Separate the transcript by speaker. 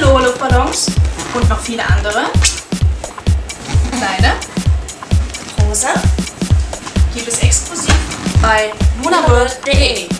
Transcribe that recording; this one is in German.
Speaker 1: Lolo Luftballons und noch viele andere. Kleine. Rosa. Gibt es exklusiv bei lunaworld.de.